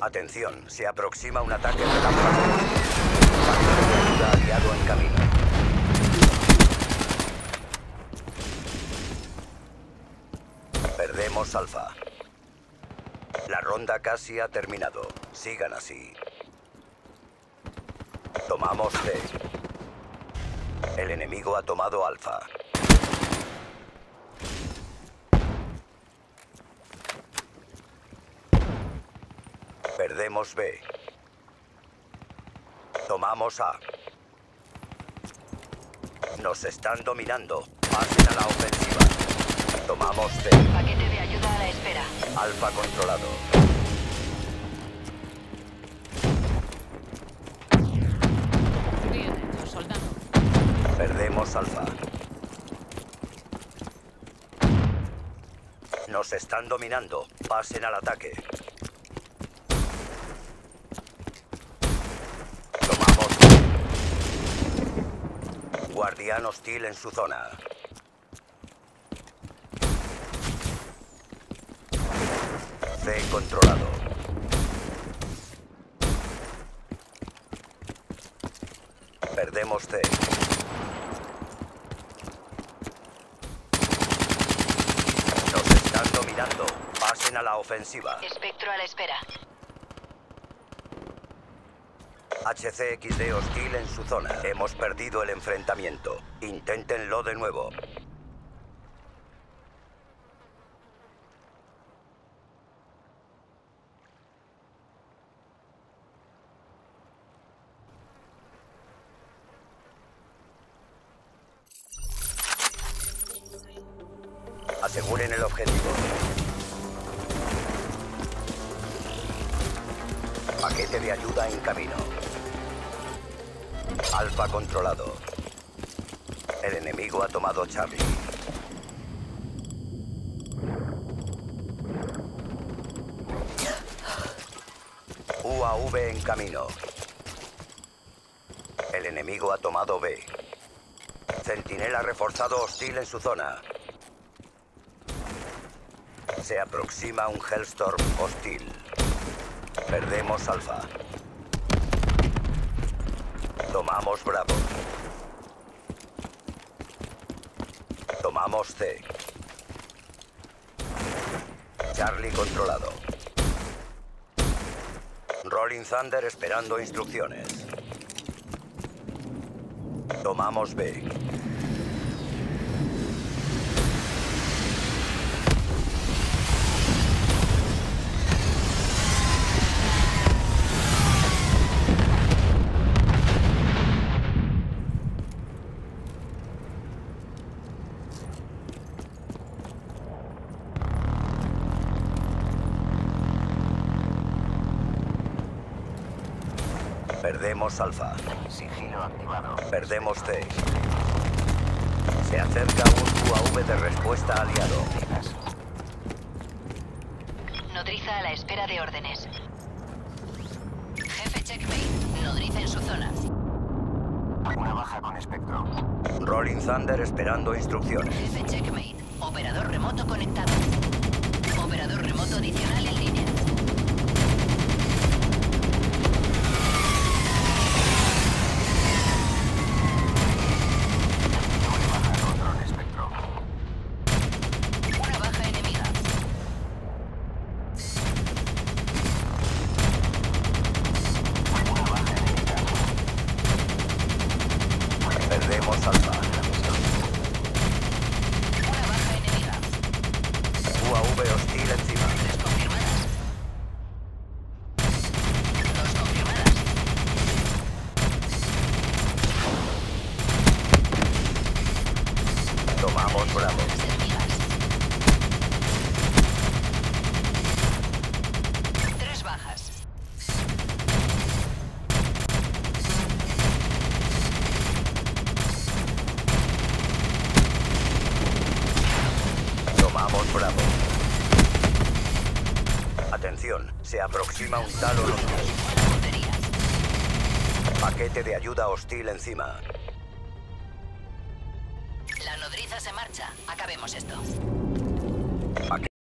Atención, se aproxima un ataque relámpago. Ayuda aliado en camino. Perdemos Alfa. La ronda casi ha terminado. Sigan así. Tomamos C. El enemigo ha tomado Alfa. Perdemos B. Tomamos A. Nos están dominando. Pasen a la ofensiva. Tomamos C. Paquete de ayuda a la espera. Alfa controlado. Soldado. Perdemos Alfa. Nos están dominando. Pasen al ataque. Tomamos. Guardián hostil en su zona. C controlado. Perdemos C. Nos están dominando. Pasen a la ofensiva. Espectro a la espera. HCXD hostil en su zona. Hemos perdido el enfrentamiento. Inténtenlo de nuevo. Aseguren el objetivo. Paquete de ayuda en camino. Alfa controlado. El enemigo ha tomado Charlie. UAV en camino. El enemigo ha tomado B. Centinela reforzado hostil en su zona. Se aproxima un Hellstorm hostil. Perdemos Alfa. Tomamos Bravo. Tomamos C. Charlie controlado. Rolling Thunder esperando instrucciones. Tomamos B. Perdemos Alfa. Sigilo activado. Perdemos C. Se acerca un UAV de respuesta aliado. Nodriza a la espera de órdenes. Jefe Checkmate. Nodriza en su zona. Una baja con espectro. Rolling Thunder esperando instrucciones. Jefe Checkmate. Operador remoto conectado. Operador remoto adicional en línea. Doble baja con dron espectro. Una baja enemiga. Una baja enemiga. Perdemos Alfa. Una baja enemiga. UAV hostil encima. Tomamos Bravo. Tres bajas. Tomamos Bravo. Atención, se aproxima un Talon hostil. Paquete de ayuda hostil encima. La nodriza se marcha. Acabemos esto.